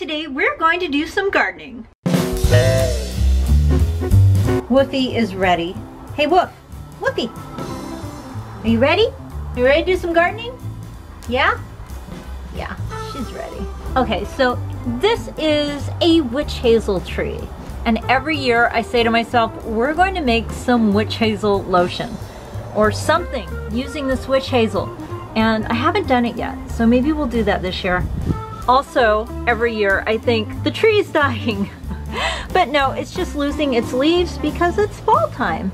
Today we're going to do some gardening. Wolfie is ready. Hey Woof, Wolfie, are you ready? You ready to do some gardening? Yeah? Yeah, she's ready. Okay, so this is a witch hazel tree. And every year I say to myself, we're going to make some witch hazel lotion or something using this witch hazel. And I haven't done it yet, so maybe we'll do that this year. Also, every year I think the tree's dying. but no, it's just losing its leaves because it's fall time.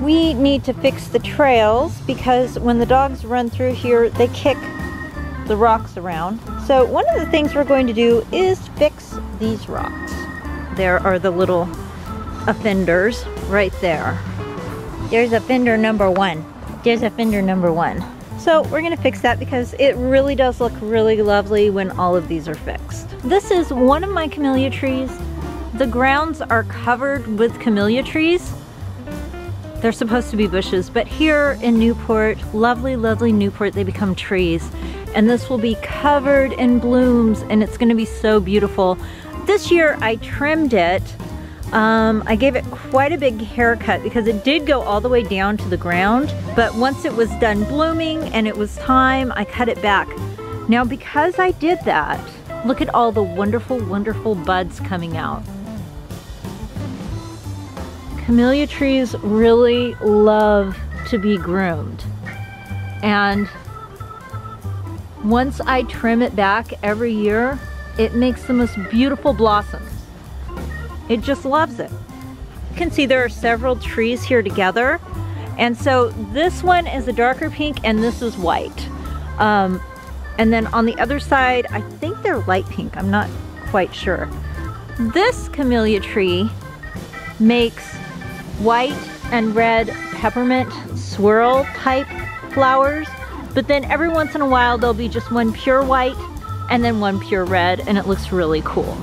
We need to fix the trails because when the dogs run through here, they kick the rocks around. So one of the things we're going to do is fix these rocks. There are the little offenders right there. There's offender number one. There's offender number one. So we're gonna fix that because it really does look really lovely when all of these are fixed. This is one of my camellia trees. The grounds are covered with camellia trees. They're supposed to be bushes, but here in Newport, lovely, lovely Newport, they become trees. And this will be covered in blooms and it's gonna be so beautiful. This year I trimmed it um, I gave it quite a big haircut because it did go all the way down to the ground, but once it was done blooming and it was time, I cut it back. Now because I did that, look at all the wonderful, wonderful buds coming out. Camellia trees really love to be groomed. And once I trim it back every year, it makes the most beautiful blossoms. It just loves it. You can see there are several trees here together. And so this one is a darker pink and this is white. Um, and then on the other side, I think they're light pink. I'm not quite sure. This camellia tree makes white and red peppermint swirl type flowers. But then every once in a while, there'll be just one pure white and then one pure red and it looks really cool.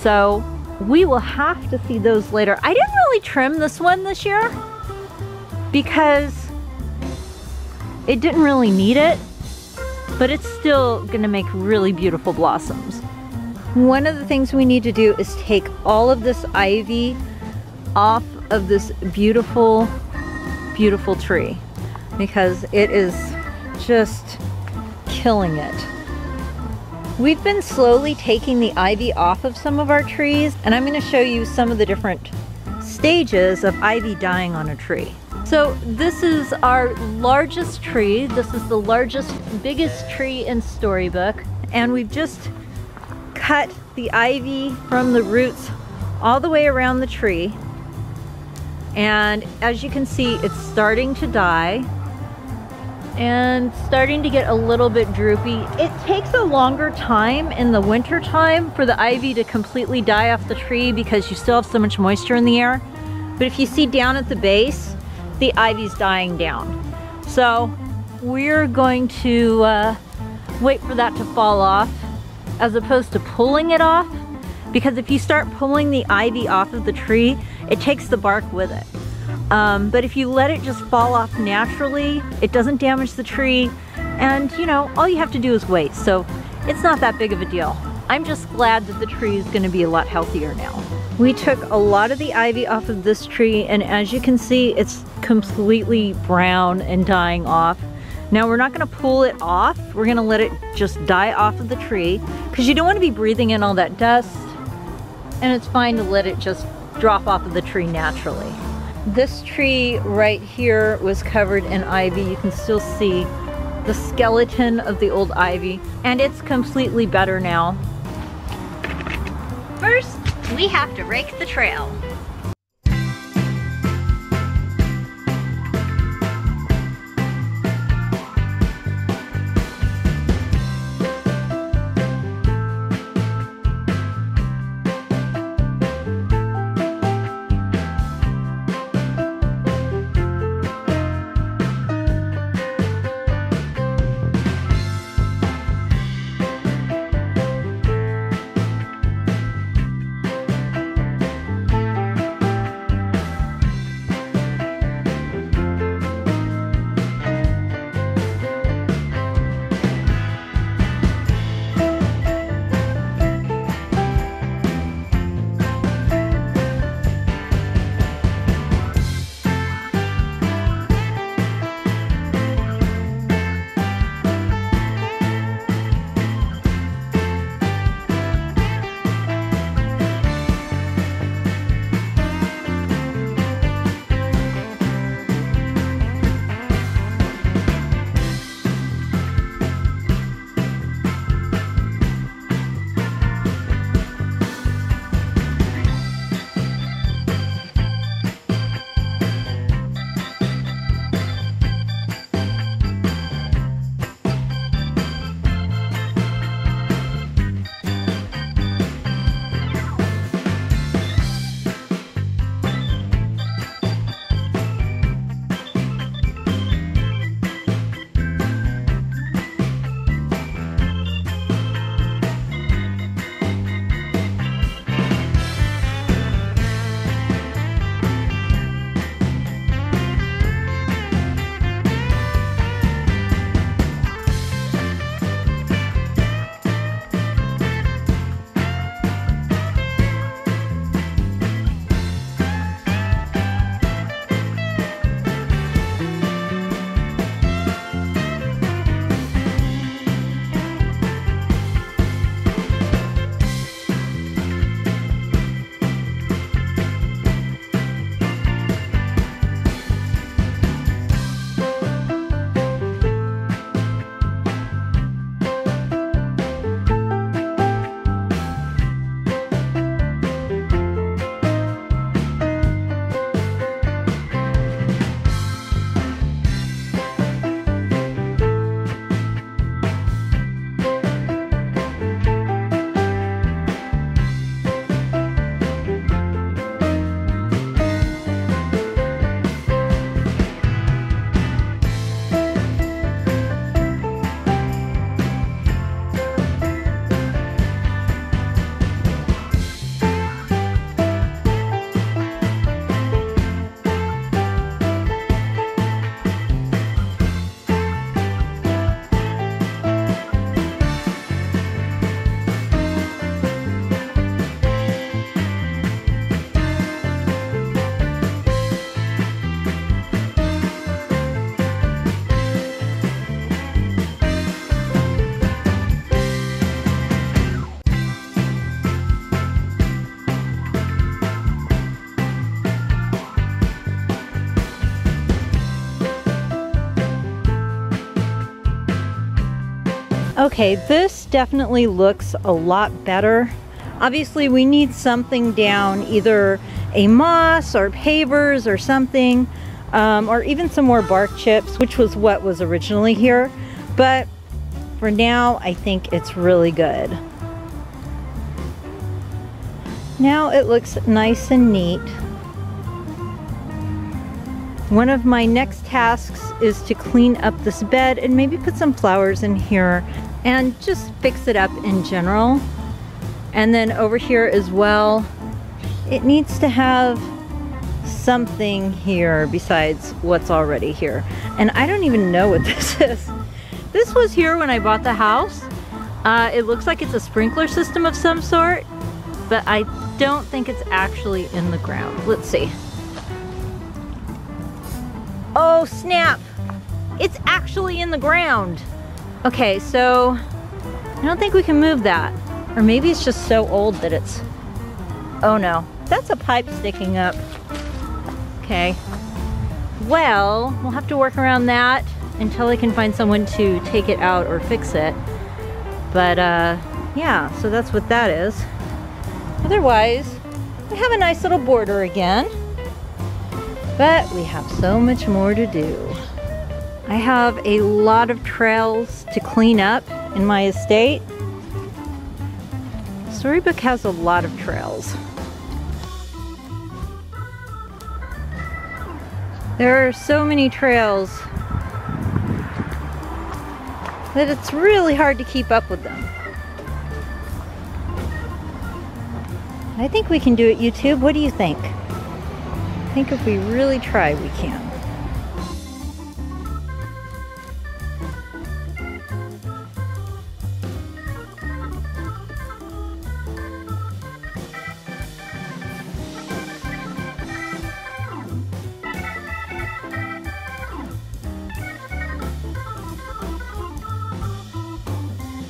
So we will have to see those later. I didn't really trim this one this year because it didn't really need it, but it's still gonna make really beautiful blossoms. One of the things we need to do is take all of this ivy off of this beautiful, beautiful tree because it is just killing it. We've been slowly taking the ivy off of some of our trees and I'm going to show you some of the different stages of ivy dying on a tree. So this is our largest tree. This is the largest, biggest tree in Storybook and we've just cut the ivy from the roots all the way around the tree and as you can see it's starting to die and starting to get a little bit droopy. It takes a longer time in the winter time for the ivy to completely die off the tree because you still have so much moisture in the air. But if you see down at the base, the ivy's dying down. So we're going to uh, wait for that to fall off as opposed to pulling it off because if you start pulling the ivy off of the tree, it takes the bark with it. Um, but if you let it just fall off naturally, it doesn't damage the tree. And you know, all you have to do is wait. So it's not that big of a deal. I'm just glad that the tree is gonna be a lot healthier now. We took a lot of the ivy off of this tree and as you can see, it's completely brown and dying off. Now we're not gonna pull it off. We're gonna let it just die off of the tree because you don't wanna be breathing in all that dust and it's fine to let it just drop off of the tree naturally. This tree right here was covered in ivy. You can still see the skeleton of the old ivy and it's completely better now. First, we have to rake the trail. Okay, this definitely looks a lot better. Obviously we need something down, either a moss or pavers or something, um, or even some more bark chips, which was what was originally here. But for now, I think it's really good. Now it looks nice and neat. One of my next tasks is to clean up this bed and maybe put some flowers in here and just fix it up in general. And then over here as well, it needs to have something here besides what's already here. And I don't even know what this is. This was here when I bought the house. Uh, it looks like it's a sprinkler system of some sort, but I don't think it's actually in the ground. Let's see. Oh, snap. It's actually in the ground. Okay, so I don't think we can move that. Or maybe it's just so old that it's, oh no, that's a pipe sticking up. Okay. Well, we'll have to work around that until I can find someone to take it out or fix it. But uh, yeah, so that's what that is. Otherwise, we have a nice little border again. But we have so much more to do. I have a lot of trails to clean up in my estate. Storybook has a lot of trails. There are so many trails that it's really hard to keep up with them. I think we can do it, YouTube. What do you think? I think if we really try, we can.